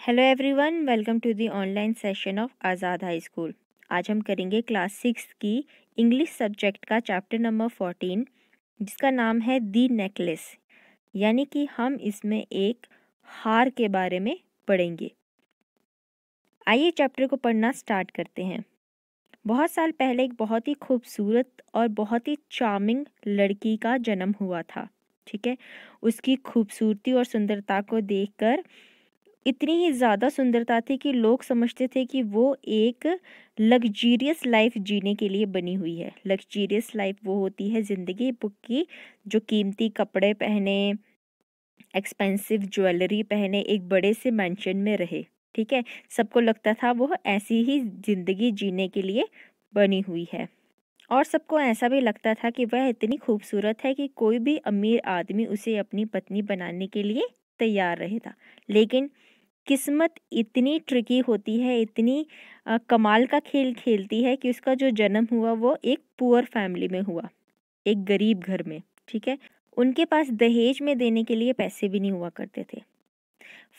Hello everyone welcome to the online session of Azad high school आज हम करेंगे class six की English subject का चैप्टर नंबर फोर्टीन जिसका नाम है दी नेकलेस यानी कि हम इसमें एक हार के बारे में पढ़ेंगे। आइए चैप्टर को पढ़ना स्टार्ट करते हैं। बहुत साल पहले एक बहुत ही खूबसूरत और बहुत ही चार्मिंग लड़की का जन्म हुआ था, ठीक है? उसकी खूबसूरती और सुंदरता को देखकर इतनी ही ज़्यादा सुंदरता थी कि लोग समझते थे कि वो एक लग्जीरियस लाइफ जीने के लिए बनी हुई है। लग्जीरियस लाइफ वो होती है ज़िंदगी बुक की, जो कीमती कपड़े पहने एक्सपेंसिव ज्वेलरी पहने, एक बड़े से मैंशन में रहे। ठीक है? सबको लगता था वो ऐसी ही ज़िंदगी जीने के लिए बनी हुई है। और सबको ऐसा भी लगता था कि वह इतनी खूबसूरत है कि कोई भी अमीर आदमी उसे अपनी पत्नी बनाने के लिए तैयार रहेगा। लेकिन किस्मत इतनी ट्रिकी होती है इतनी आ, कमाल का खेल खेलती है कि उसका जो जन्म हुआ वो एक पुअर फैमिली में हुआ एक गरीब घर में ठीक है? उनके पास दहेज में देने के लिए पैसे भी नहीं हुआ करते थे।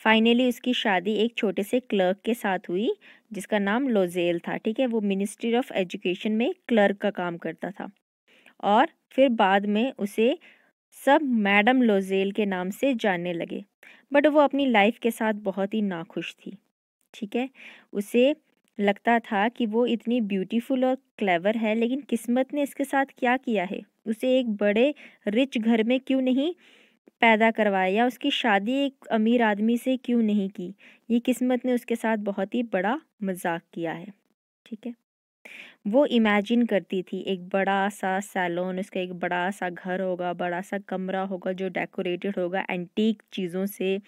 फाइनली उसकी शादी एक छोटे से क्लर्क के साथ हुई जिसका नाम लोजेल था ठीक है? वो मिनिस्ट्री ऑफ़ एजुकेशन में क्लर्क का काम करता था। और फिर बाद में उसे सब मैडम लोजेल के नाम से जानने लगे। बट वो अपनी लाइफ के साथ बहुत ही नाखुश थी, ठीक है? उसे लगता था कि वो इतनी ब्यूटीफुल और क्लेवर है, लेकिन किस्मत ने इसके साथ क्या किया है? उसे एक बड़े रिच घर में क्यों नहीं पैदा करवाया या उसकी शादी एक अमीर आदमी से क्यों नहीं की? ये किस्मत ने उसके साथ बहुत ही बड़ा मज़ाक किया है, ठीक है? वो इमेजिन करती थी, एक बड़ा सा सैलून उसका एक बड़ा सा घर होगा बड़ा सा कमरा होगा जो डेकोरेटेड होगा एंटीक चीज़ों से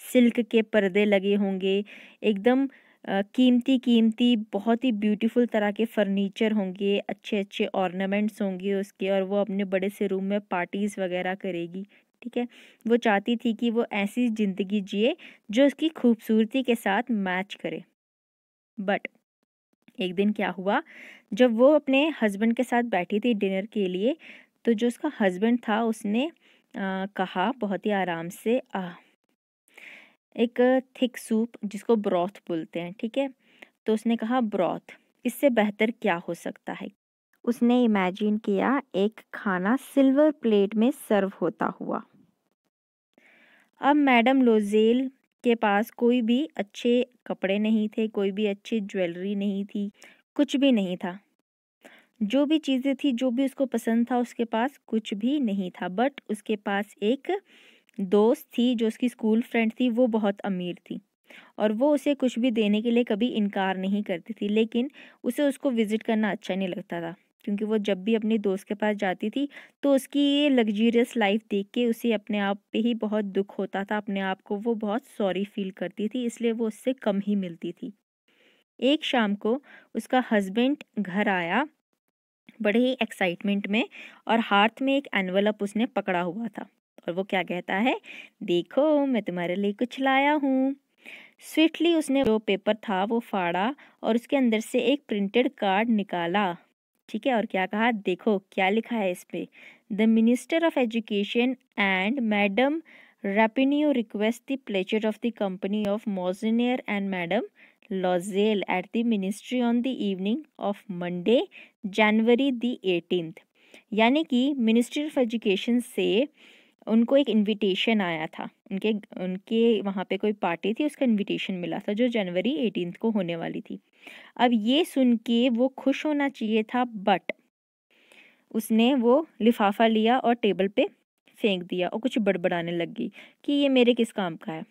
सिल्क के पर्दे लगे होंगे। एकदम कीमती कीमती, बहुत ही ब्यूटीफुल तरह के फर्नीचर होंगे अच्छे अच्छे ऑर्नामेंट्स होंगे उसके और वो अपने बड़े से रूम में पार्टीज़ वगैरह करेगी, ठीक है? वो चाहती थी कि वो ऐसी ज़िंदगी जिए जो उसकी खूबसूरती के साथ मैच करे। बट एक दिन क्या हुआ जब वो अपने हस्बैंड के साथ बैठी थी डिनर के लिए तो जो उसका हस्बैंड था उसने आ, कहा बहुत ही आराम से आ एक थिक सूप जिसको ब्रॉथ बोलते हैं ठीक है? तो उसने कहा ब्रॉथ इससे बेहतर क्या हो सकता है? उसने इमेजिन किया एक खाना सिल्वर प्लेट में सर्व होता हुआ। अब मैडम लोजेल के पास कोई भी अच्छे कपड़े नहीं थे, कोई भी अच्छी ज्वेलरी नहीं थी, कुछ भी नहीं था। जो भी चीज़ें थी, जो भी उसको पसंद था, उसके पास कुछ भी नहीं था। बट उसके पास एक दोस्त थी, जो उसकी स्कूल फ्रेंड थी, वो बहुत अमीर थी और वो उसे कुछ भी देने के लिए कभी इनकार नहीं करती थी, लेकिन उसे उसको विज़िट करना अच्छा नहीं लगता था। क्योंकि वो जब भी अपनी दोस्त के पास जाती थी तो उसकी ये लग्जीरियस लाइफ देख के उसे अपने आप पे ही बहुत दुख होता था, अपने आप को वो बहुत सॉरी फील करती थी, इसलिए वो उससे कम ही मिलती थी। एक शाम को उसका हस्बैंड घर आया, बड़े ही एक्साइटमेंट में और हाथ में एक एनवलप उसने पकड़ा हुआ था और वो क्या कहता है, देखो, मैं तुम्हारे लिए कुछ लाया हूँ। स्विफ्टली उसने जो पेपर था वो फाड़ा और उसके अंदर से एक प्रिंटेड कार्ड निकाला। ठीक है? और क्या कहा? देखो, क्या लिखा है इस पे? The minister of education and madam Ramponneau request the pleasure of the company of monsieur and madam Loisel at the ministry on the evening of Monday, January the eighteenth. यानी कि मिनिस्ट्री ऑफ़ एजुकेशन से उनको एक invitation आया था। उनके उनके वहाँ पे कोई पार्टी थी, उसका इनविटेशन मिला था, जो जनवरी एटीन को होने वाली थी। अब ये सुन के वो खुश होना चाहिए था बट उसने वो लिफाफा लिया और टेबल पे फेंक दिया और कुछ बड़बड़ाने लग गई कि ये मेरे किस काम का है।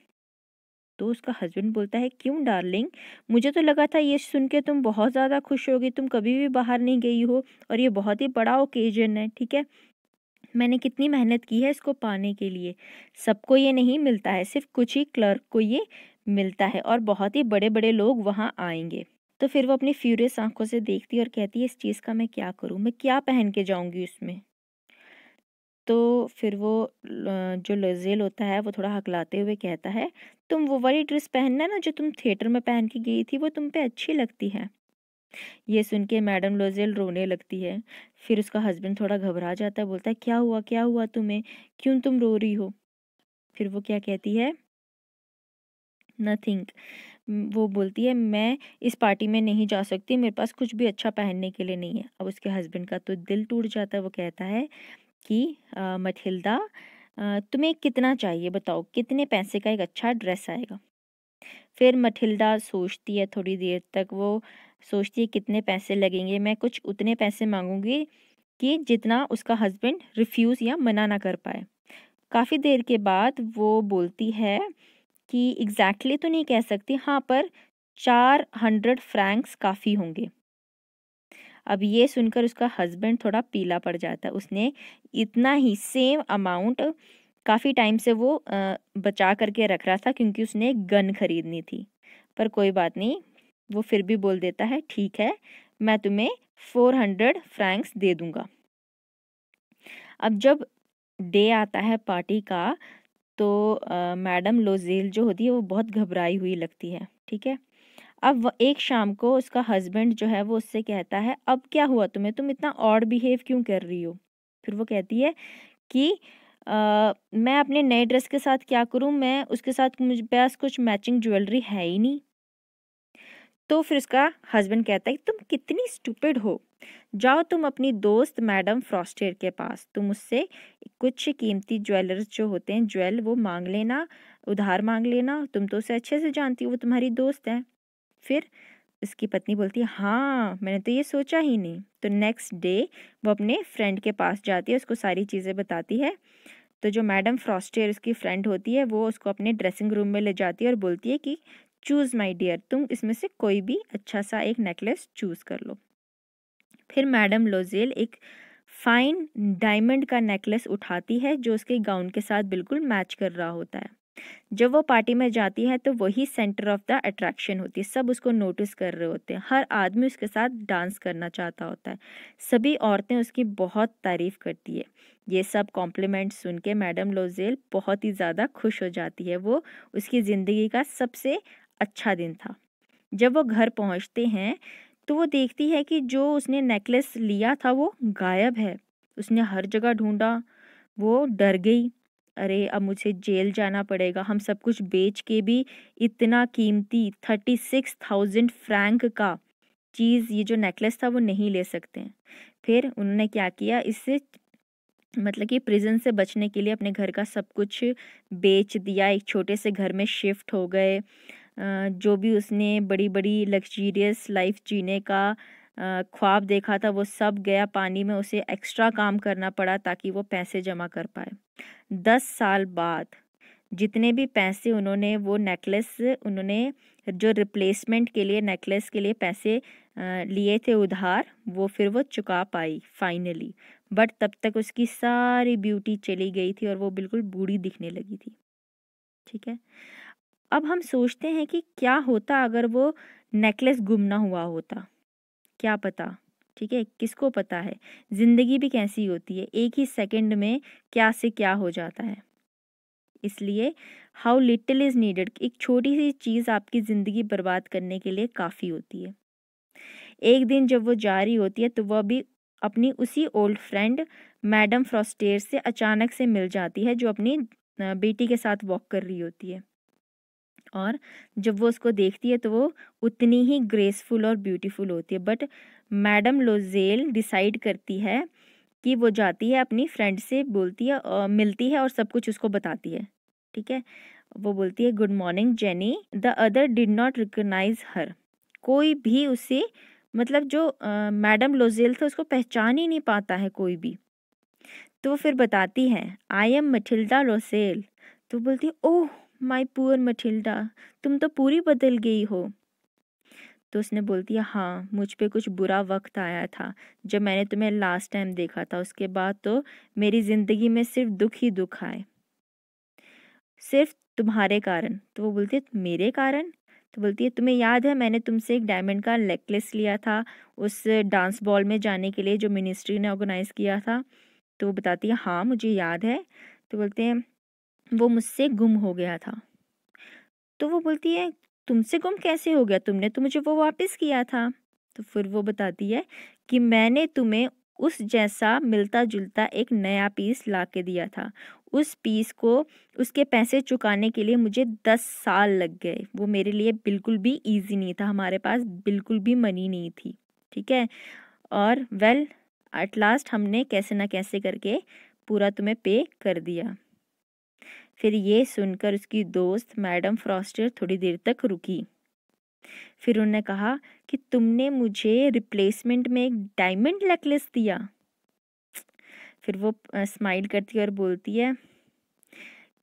तो उसका हस्बैंड बोलता है, क्यों डार्लिंग मुझे तो लगा था ये सुन के तुम बहुत ज़्यादा खुश होगी, तुम कभी भी बाहर नहीं गई हो और ये बहुत ही बड़ा ओकेजन है, ठीक है? मैंने कितनी मेहनत की है इसको पाने के लिए। सबको ये नहीं मिलता है, सिर्फ़ कुछ ही क्लर्क को ये मिलता है और बहुत ही बड़े बड़े लोग वहाँ आएँगे। तो फिर वो अपनी फ्यूरियस आँखों से देखती और कहती है, इस चीज़ का मैं क्या करूँ? मैं क्या पहन के जाऊँगी उसमें? तो फिर वो जो लजेल होता है, वो थोड़ा हकलाते हुए कहता है, तुम वो वाली ड्रेस पहनना ना जो तुम थिएटर में पहन के गई थी, वो तुम पे अच्छी लगती है। ये सुन के मैडम लोजेल रोने लगती है। फिर उसका हस्बैंड थोड़ा घबरा जाता है, बोलता है, क्या हुआ क्या हुआ तुम्हें? क्यों तुम रो रही हो? फिर वो क्या कहती है? नथिंग वो बोलती है, मैं इस पार्टी में नहीं जा सकती, मेरे पास कुछ भी अच्छा पहनने के लिए नहीं है। अब उसके हस्बैंड का तो दिल टूट जाता है, वो कहता है कि मथिल्दा तुम्हें कितना चाहिए बताओ? कितने पैसे का एक अच्छा ड्रेस आएगा? फिर मथिल्डा सोचती है थोड़ी देर तक, वो सोचती है कितने पैसे लगेंगे, मैं कुछ उतने पैसे मांगूँगी कि जितना उसका हस्बैंड रिफ्यूज़ या मना ना कर पाए। काफ़ी देर के बाद वो बोलती है कि एग्जैक्टली तो नहीं कह सकती हाँ पर चार हंड्रेड फ्रैंक्स काफ़ी होंगे। अब ये सुनकर उसका हस्बैंड थोड़ा पीला पड़ जाता है। उसने इतना ही सेम अमाउंट काफ़ी टाइम से वो बचा करके रख रहा था क्योंकि उसने गन खरीदनी थी। पर कोई बात नहीं वो फिर भी बोल देता है ठीक है मैं तुम्हें फोर हंड्रेड फ्रैंक्स दे दूँगा। अब जब डे आता है पार्टी का तो आ, मैडम लोजेल जो होती है वो बहुत घबराई हुई लगती है ठीक है? अब एक शाम को उसका हस्बैंड जो है वो उससे कहता है अब क्या हुआ तुम्हें? तुम इतना ऑड बिहेव क्यों कर रही हो? फिर वो कहती है कि आ, मैं अपने नए ड्रेस के साथ क्या करूँ? मैं उसके साथ मुझे पास कुछ मैचिंग ज्वेलरी है ही नहीं। तो फिर उसका हस्बैंड कहता है तुम कितनी स्टूपिड हो। जाओ तुम अपनी दोस्त मैडम फ्रॉस्टेर के पास। तुम उससे कुछ कीमती ज्वेलर्स जो होते हैं ज्वेल वो मांग लेना, उधार मांग लेना। तुम तो उसे अच्छे से जानती हो, वो तुम्हारी दोस्त है। फिर उसकी पत्नी बोलती है हाँ मैंने तो ये सोचा ही नहीं। तो नेक्स्ट डे वो अपने फ्रेंड के पास जाती है, उसको सारी चीज़ें बताती है। तो जो मैडम फ्रॉस्टेर उसकी फ्रेंड होती है, वो उसको अपने ड्रेसिंग रूम में ले जाती है और बोलती है कि चूज़ माई डियर, तुम इसमें से कोई भी अच्छा सा एक नेकलेस चूज़ कर लो। फिर मैडम लोजेल एक फाइन डायमंड का नेकलेस उठाती है, जो उसके गाउन के साथ बिल्कुल मैच कर रहा होता है। जब वो पार्टी में जाती है तो वही सेंटर ऑफ़ द अट्रैक्शन होती है। सब उसको नोटिस कर रहे होते हैं। हर आदमी उसके साथ डांस करना चाहता होता है। सभी औरतें उसकी बहुत तारीफ़ करती है। ये सब कॉम्प्लीमेंट सुन के मैडम लोजेल बहुत ही ज़्यादा खुश हो जाती है। वो उसकी ज़िंदगी का सबसे अच्छा दिन था। जब वो घर पहुँचते हैं तो वो देखती है कि जो उसने नेकलेस लिया था वो गायब है। उसने हर जगह ढूंढा। वो डर गई। अरे, अब मुझे जेल जाना पड़ेगा। हम सब कुछ बेच के भी इतना कीमती थर्टी सिक्स थाउज़ेंड फ्रैंक का चीज़, ये जो नेकलेस था वो नहीं ले सकते फिर उन्होंने क्या किया? इससे मतलब कि प्रिजन से बचने के लिए अपने घर का सब कुछ बेच दिया। एक छोटे से घर में शिफ्ट हो गए। जो भी उसने बड़ी बड़ी लग्जीरियस लाइफ जीने का ख्वाब देखा था, वो सब गया पानी में, उसे एक्स्ट्रा काम करना पड़ा ताकि वो पैसे जमा कर पाए। दस साल बाद जितने भी पैसे उन्होंने, वो नेकलेस उन्होंने जो रिप्लेसमेंट के लिए नेकलेस के लिए पैसे लिए थे उधार, वो फिर वो चुका पाई फाइनली बट तब तक उसकी सारी ब्यूटी चली गई थी और वो बिल्कुल बूढ़ी दिखने लगी थी। ठीक है? अब हम सोचते हैं कि क्या होता अगर वो नेकलेस गुम ना हुआ होता। क्या पता? ठीक है? किसको पता है? ज़िंदगी भी कैसी होती है? एक ही सेकंड में क्या से क्या हो जाता है। इसलिए हाउ लिटिल इज़ नीडेड एक छोटी सी चीज़ आपकी ज़िंदगी बर्बाद करने के लिए काफ़ी होती है। एक दिन जब वो जा रही होती है तो वह भी अपनी उसी ओल्ड फ्रेंड मैडम फ्रॉस्टेयर से अचानक से मिल जाती है जो अपनी बेटी के साथ वॉक कर रही होती है। और जब वो उसको देखती है तो वो उतनी ही ग्रेसफुल और ब्यूटीफुल होती है। बट मैडम लोजेल डिसाइड करती है कि वो जाती है अपनी फ्रेंड से, बोलती है और मिलती है और सब कुछ उसको बताती है। ठीक है? वो बोलती है good morning Jenny the other did not recognise her कोई भी उसे मतलब जो मैडम लोजेल था, उसको पहचान ही नहीं पाता है कोई भी। तो फिर बताती है आई एम मथिल्डा लोसेल तो बोलती है, ओह माई पुअर मठिल्डा तुम तो पूरी बदल गई हो। तो उसने बोलती है हाँ मुझ पे कुछ बुरा वक्त आया था। जब मैंने तुम्हें लास्ट टाइम देखा था, उसके बाद तो मेरी ज़िंदगी में सिर्फ़ दुख ही दुख आए। सिर्फ़ तुम्हारे कारण। तो वो बोलती है, मेरे कारण? तो बोलती है, तुम्हें याद है, मैंने तुमसे एक डायमंड का नेकलेस लिया था, उस डांस बॉल में जाने के लिए जो मिनिस्ट्री ने ऑर्गेनाइज़ किया था? तो वो बताती है हाँ मुझे याद है। तो बोलते हैं वो मुझसे गुम हो गया था। तो वो बोलती है, तुमसे गुम कैसे हो गया? तुमने तो मुझे वो वापस किया था। तो फिर वो बताती है कि मैंने तुम्हें उस जैसा मिलता जुलता एक नया पीस ला के दिया था। उस पीस को उसके पैसे चुकाने के लिए मुझे दस साल लग गए। वो मेरे लिए बिल्कुल भी इजी नहीं था। हमारे पास बिल्कुल भी मनी नहीं थी। ठीक है? और वेल एट लास्ट हमने कैसे ना कैसे करके पूरा तुम्हें पे कर दिया। फिर ये सुनकर उसकी दोस्त मैडम फ्रॉस्टर थोड़ी देर तक रुकी। फिर उन्होंने कहा कि तुमने मुझे रिप्लेसमेंट में एक डायमंड नेकलेस दिया। फिर वो स्माइल करती है और बोलती है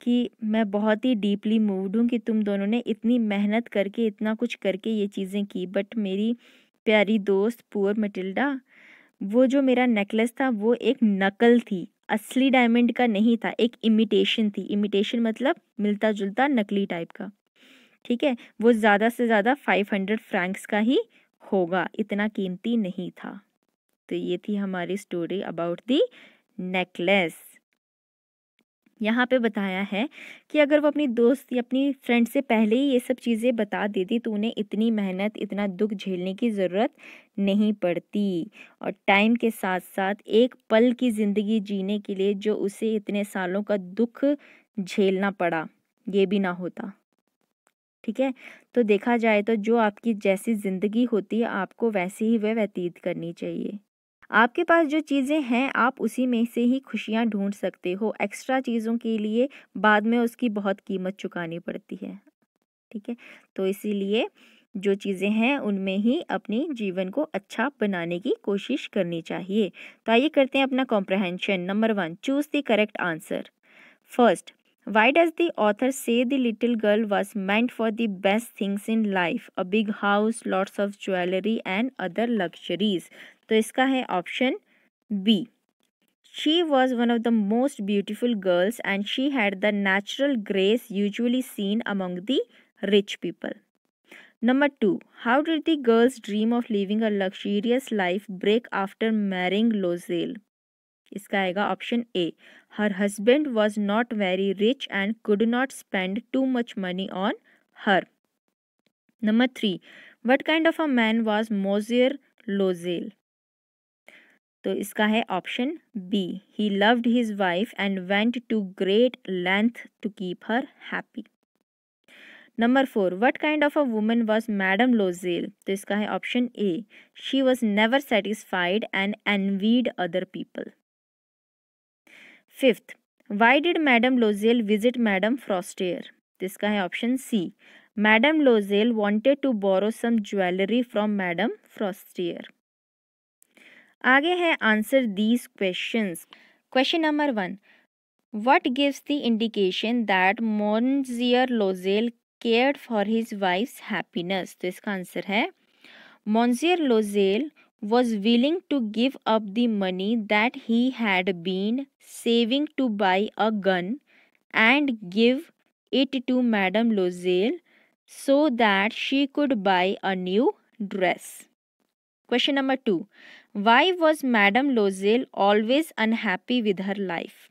कि मैं बहुत ही डीपली मूव्ड हूँ कि तुम दोनों ने इतनी मेहनत करके, इतना कुछ करके ये चीज़ें की, बट मेरी प्यारी दोस्त पुअर मटिल्डा, वो जो मेरा नेकलेस था, वो एक नकल थी। असली डायमंड का नहीं था, एक इमिटेशन थी। इमिटेशन मतलब मिलता जुलता नकली टाइप का। ठीक है? वो ज़्यादा से ज़्यादा फाइव हंड्रेड फ्रैंक्स का ही होगा, इतना कीमती नहीं था। तो ये थी हमारी स्टोरी अबाउट दी नेकलेस यहाँ पे बताया है कि अगर वो अपनी दोस्त या अपनी फ्रेंड से पहले ही ये सब चीज़ें बता देती तो उन्हें इतनी मेहनत, इतना दुख झेलने की ज़रूरत नहीं पड़ती। और टाइम के साथ साथ एक पल की ज़िंदगी जीने के लिए जो उसे इतने सालों का दुख झेलना पड़ा, ये भी ना होता। ठीक है? तो देखा जाए तो जो आपकी जैसी ज़िंदगी होती है, आपको वैसे ही वह व्यतीत करनी चाहिए। आपके पास जो चीज़ें हैं आप उसी में से ही खुशियाँ ढूंढ सकते हो। एक्स्ट्रा चीज़ों के लिए बाद में उसकी बहुत कीमत चुकानी पड़ती है। ठीक है? तो इसीलिए जो चीज़ें हैं उनमें ही अपनी जीवन को अच्छा बनाने की कोशिश करनी चाहिए। तो आइए करते हैं अपना comprehension number one choose the correct answer first Why does the author say the little girl was meant for the best things in life? A big house, lots of jewelry and other luxuries. तो इसका है option B she was one of the most beautiful girls and she had the natural grace usually seen among the rich people number two how did the girls dream of living a luxurious life break after marrying Loisel इसका आएगा option A her husband was not very rich and could not spend too much money on her number three what kind of a man was Monsieur Loisel तो इसका है option B he loved his wife and went to great length to keep her happy number four what kind of a woman was Madame Loisel तो इसका है option A she was never satisfied and envied other people fifth why did Madame Loisel visit Madame Forestier तो इसका है option C Madame Loisel wanted to borrow some jewellery from Madame Forestier आगे है answer these question question number one what gives the indication that Monsieur Loisel care for his wife's happiness तो इसका answer है Monsieur Loisel was willing to give up the money that he had been saving to buy a gun and give it to Madame Loisel so that she could buy a new dress question number two Why was Madame Loisel always unhappy with her life?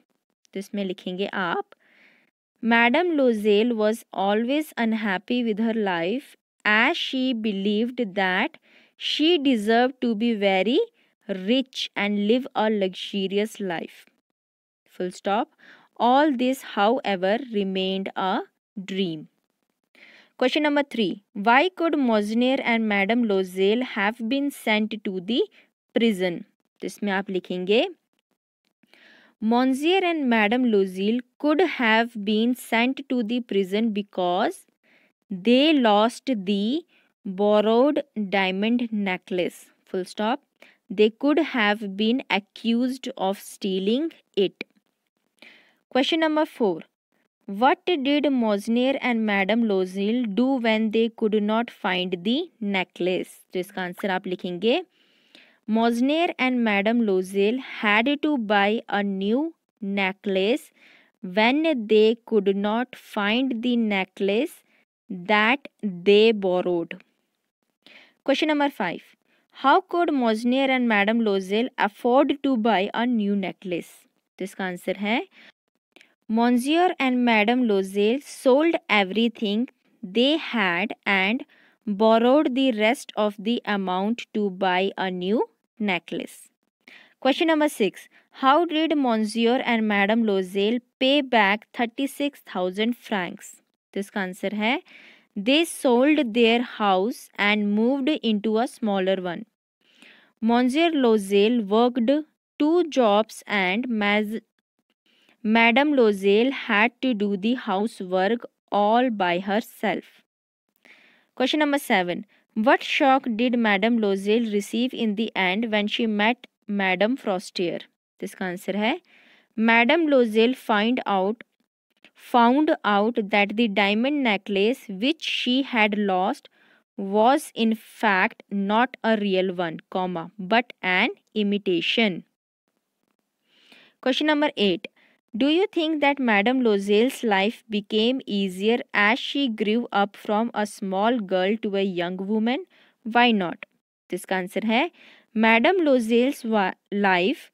तो इसमें लिखेंगे आप Madame Loisel was always unhappy with her life as she believed that she deserved to be very rich and live a luxurious life. Full stop. All this, however, remained a dream. Question number three. Why could Mosner and Madame Loisel have been sent to the prison? तो इसमें आप लिखेंगे Monsieur and Madame Loisel could have been sent to the prison because they lost the borrowed diamond necklace full stop they could have been accused of stealing it question number 4 what did Mosner and Madame Loisel do when they could not find the necklace तो इसका answer आप लिखेंगे Mosner and Madame Loisel had to buy a new necklace when they could not find the necklace that they borrowed Question number 5. How could Mosnier and Madame Loisel afford to buy a new necklace? तो इसका answer है Monsieur and Madame Loisel sold everything they had and borrowed the rest of the amount to buy a new necklace. Question number 6. How did Monsieur and Madame Loisel pay back 36,000 francs? This answer है. They sold their house and moved into a smaller one. Monsieur Loisel worked two jobs and Madame Loisel had to do the housework all by herself. Question number 7. What shock did Madame Loisel receive in the end when she met Madame Frostier? इसका answer है Madame Loisel find out found out that the diamond necklace which she had lost was in fact not a real one, comma, but an imitation. Question number 8. do you think that Madame Loisel's life became easier as she grew up from a small girl to a young woman? Why not? This answer है Madame Loisel's life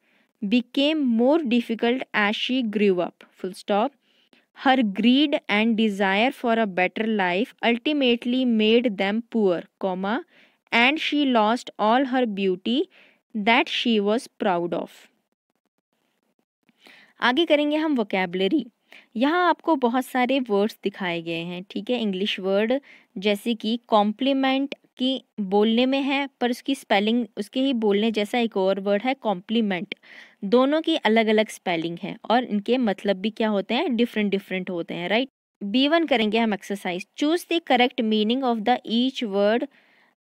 became more difficult as she grew up. Full stop. Her greed and desire for a better life ultimately made them poor, comma, and she lost all her beauty that she was proud of. आगे करेंगे हम vocabulary यहाँ आपको बहुत सारे words दिखाए गए हैं, ठीक है? इंग्लिश वर्ड जैसे कि कॉम्प्लीमेंट की बोलने में है, पर उसकी स्पेलिंग उसके ही बोलने जैसा एक और वर्ड है कॉम्प्लीमेंट दोनों की अलग अलग स्पेलिंग है और इनके मतलब भी क्या होते हैं? डिफरेंट डिफरेंट होते हैं राइट बी वन करेंगे हम exercise choose the correct meaning of the each word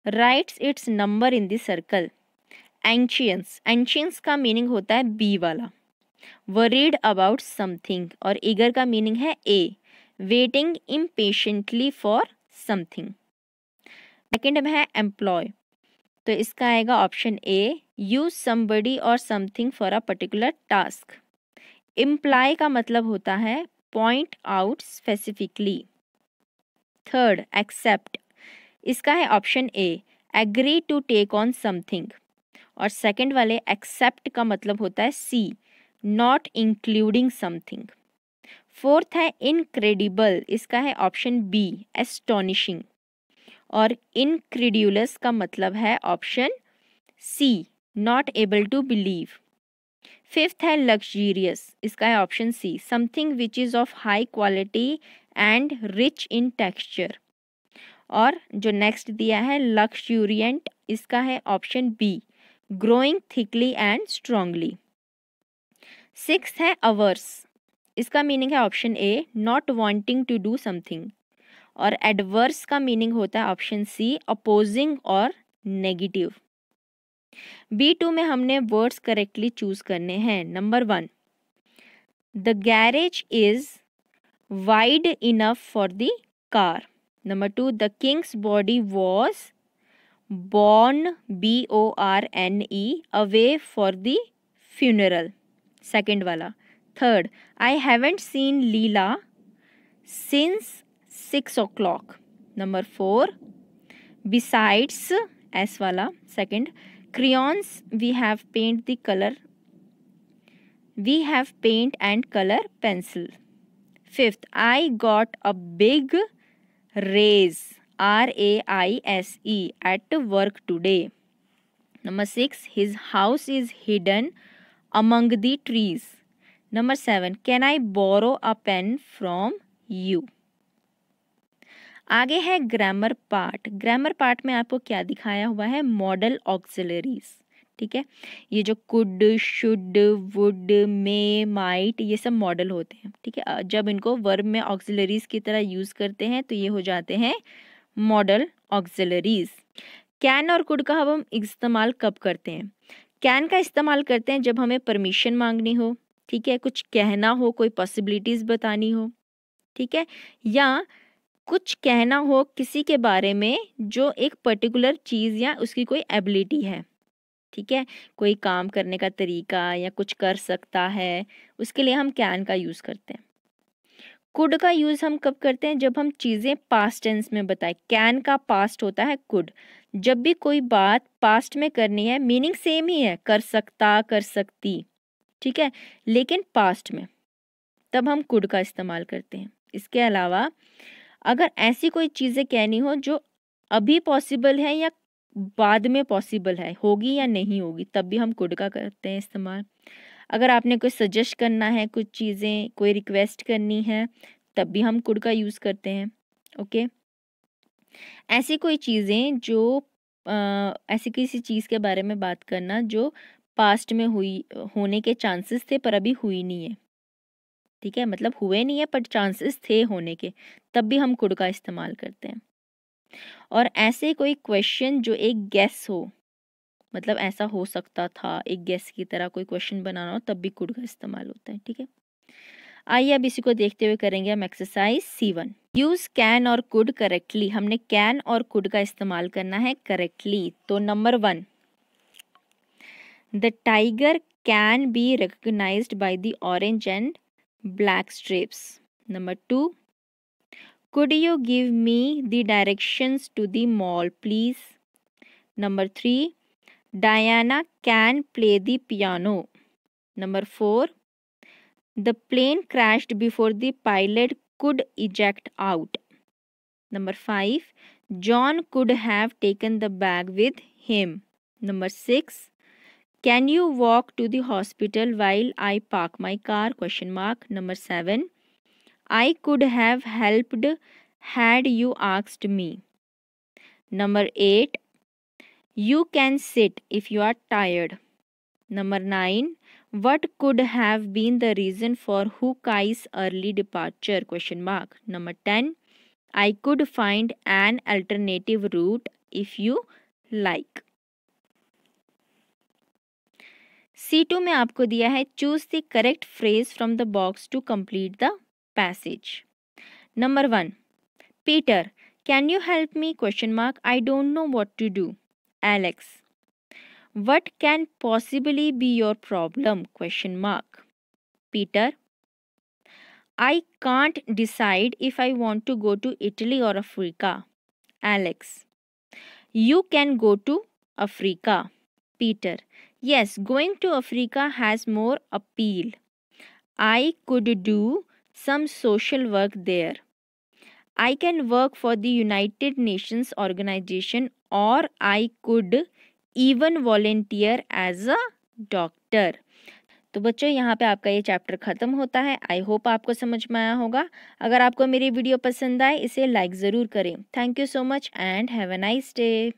rights its number in the circle anxious anxious का मीनिंग होता है बी वाला। वरीड अबाउट समथिंग और ईगर का मीनिंग है A waiting impatiently for something second में है एम्प्लॉय तो इसका आएगा ऑप्शन ए यूज़ समबडी और something for a particular task imply का मतलब होता है point out specifically third accept इसका है option A agree to take on something और सेकंड वाले एक्सेप्ट का मतलब होता है C not including something fourth है इनक्रेडिबल इसका है ऑप्शन बी एस्टोनिशिंग और इनक्रेड्यूलस का मतलब है option C not able to believe fifth है लग्जीरियस इसका है option C something which is of high quality and rich in texture और जो नेक्स्ट दिया है लक्ष्यूरियंट इसका है option B growing thickly and strongly six है अवर्स। इसका मीनिंग है option A, not wanting to do something. और एडवर्स का मीनिंग होता है ऑप्शन सी, अपोजिंग और नेगेटिव। बी टू में हमने वर्ड्स करेक्टली चूज़ करने हैं। Number one, the garage is wide enough for the car. Number two, the king's body was borne, B O R N E, away for the funeral. Second वाला third I haven't seen Leela since six o'clock number four besides S वाला second crayons we have paint the colour we have paint and colour pencil fifth I got a big raise R A I S E at work today number six his house is hidden among the trees. Number seven, can I borrow a pen from you? आगे है grammar part grammar part में आपको क्या दिखाया हुआ है? Model auxiliaries ठीक है? ये जो could should would may might ये सब मॉडल होते हैं. ठीक है? जब इनको वर्ब में ऑक्सिलरीज की तरह यूज़ करते हैं तो ये हो जाते हैं मॉडल ऑक्सिलरीज कैन और कुड का हम इस्तेमाल कब करते हैं? कैन का इस्तेमाल करते हैं जब हमें परमिशन मांगनी हो, ठीक है? कुछ कहना हो, कोई पॉसिबिलिटीज़ बतानी हो, ठीक है? या कुछ कहना हो किसी के बारे में जो एक पर्टिकुलर चीज़ या उसकी कोई एबिलिटी है, ठीक है? कोई काम करने का तरीका या कुछ कर सकता है, उसके लिए हम कैन का यूज़ करते हैं। कुड का यूज़ हम कब करते हैं? जब हम चीज़ें पास्ट टेंस में बताएँ। कैन का पास्ट होता है कुड जब भी कोई बात पास्ट में करनी है मीनिंग सेम ही है, कर सकता, कर सकती, ठीक है? लेकिन पास्ट में, तब हम कुड का इस्तेमाल करते हैं। इसके अलावा, अगर ऐसी कोई चीज़ें कहनी हो जो अभी पॉसिबल है या बाद में पॉसिबल है, होगी या नहीं होगी, तब भी हम कुड का करते हैं इस्तेमाल। अगर आपने कोई सजेस्ट करना है, कुछ चीज़ें, कोई रिक्वेस्ट करनी है, तब भी हम कुड का यूज़ करते हैं ओके ऐसी कोई चीज़ें जो ऐसी किसी चीज़ के बारे में बात करना जो पास्ट में हुई, होने के चांसेस थे पर अभी हुई नहीं है। ठीक है? मतलब हुए नहीं है पर चांसेस थे होने के, तब भी हम कुड का इस्तेमाल करते हैं। और ऐसे कोई क्वेश्चन जो एक गैस हो मतलब ऐसा हो सकता था, एक गैस की तरह कोई क्वेश्चन बनाना हो, तब भी कुड का इस्तेमाल होता है, ठीक है? आइए अब इसी को देखते हुए करेंगे हम exercise C one use can और कुड करेक्टली हमने कैन और कुड का इस्तेमाल करना है करेक्टली तो number one the tiger can be recognised by the orange and black stripes number two Could you give me the directions to the mall, please? Number 3. Diana can play the piano. Number 4. The plane crashed before the pilot could eject out. Number 5. John could have taken the bag with him. Number 6. Can you walk to the hospital while I park my car? Question mark. Number 7. I could have helped had you asked me. Number 8. You can sit if you are tired. Number 9 What could have been the reason for Hukai's early departure? Question mark. Number 10. I could find an alternative route if you like. C two में आपको दिया है choose the correct phrase from the box to complete the passage number one Peter can you help me question mark I don't know what to do Alex what can possibly be your problem? Question mark. Peter, I can't decide if I want to go to Italy or Africa. Alex, you can go to Africa. Peter, yes, going to Africa has more appeal. I could do some social work there. I can work for the United Nations organization or I could even volunteer as a doctor तो बच्चों, यहाँ पे आपका ये chapter ख़त्म होता है। I hope आपको समझ में आया होगा। अगर आपको मेरी वीडियो पसंद आए, इसे लाइक ज़रूर करें। Thank you so much and have a nice day